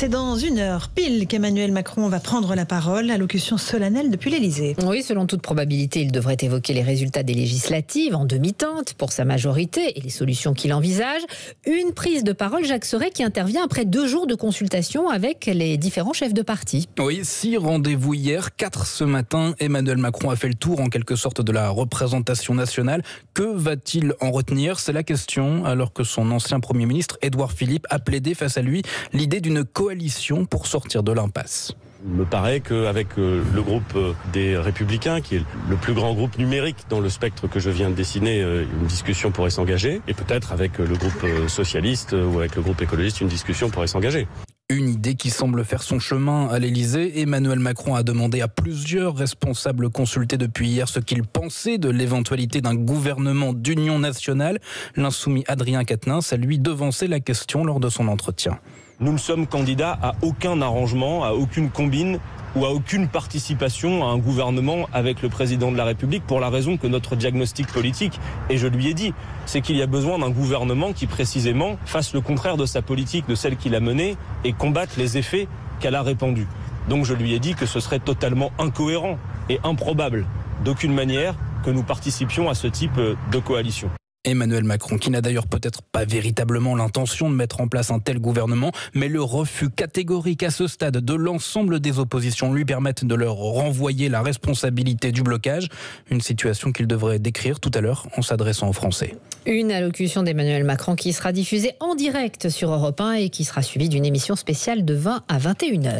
C'est dans une heure pile qu'Emmanuel Macron va prendre la parole, allocution solennelle depuis l'Elysée. Oui, selon toute probabilité, il devrait évoquer les résultats des législatives en demi-teinte pour sa majorité et les solutions qu'il envisage. Une prise de parole, Jacques Serret, qui intervient après deux jours de consultation avec les différents chefs de parti. Oui, six rendez-vous hier, quatre ce matin. Emmanuel Macron a fait le tour en quelque sorte de la représentation nationale. Que va-t-il en retenir? C'est la question, alors que son ancien Premier ministre, Édouard Philippe, a plaidé face à lui l'idée d'une coalition pour sortir de l'impasse. Il me paraît qu'avec euh, le groupe euh, des Républicains, qui est le plus grand groupe numérique dans le spectre que je viens de dessiner, euh, une discussion pourrait s'engager. Et peut-être avec le groupe socialiste ou avec le groupe écologiste, une discussion pourrait s'engager. Une idée qui semble faire son chemin à l'Elysée. Emmanuel Macron a demandé à plusieurs responsables consultés depuis hier ce qu'ils pensaient de l'éventualité d'un gouvernement d'union nationale. L'insoumis Adrien Quatennens a lui devancé la question lors de son entretien. Nous ne sommes candidats à aucun arrangement, à aucune combine ou à aucune participation à un gouvernement avec le président de la République pour la raison que notre diagnostic politique, et je lui ai dit, c'est qu'il y a besoin d'un gouvernement qui précisément fasse le contraire de sa politique, de celle qu'il a menée, et combatte les effets qu'elle a répandus. Donc je lui ai dit que ce serait totalement incohérent et improbable d'aucune manière que nous participions à ce type de coalition. Emmanuel Macron, qui n'a d'ailleurs peut-être pas véritablement l'intention de mettre en place un tel gouvernement, mais le refus catégorique à ce stade de l'ensemble des oppositions lui permettent de leur renvoyer la responsabilité du blocage, une situation qu'il devrait décrire tout à l'heure en s'adressant aux Français. Une allocution d'Emmanuel Macron qui sera diffusée en direct sur Europe 1 et qui sera suivie d'une émission spéciale de 20 à 21 h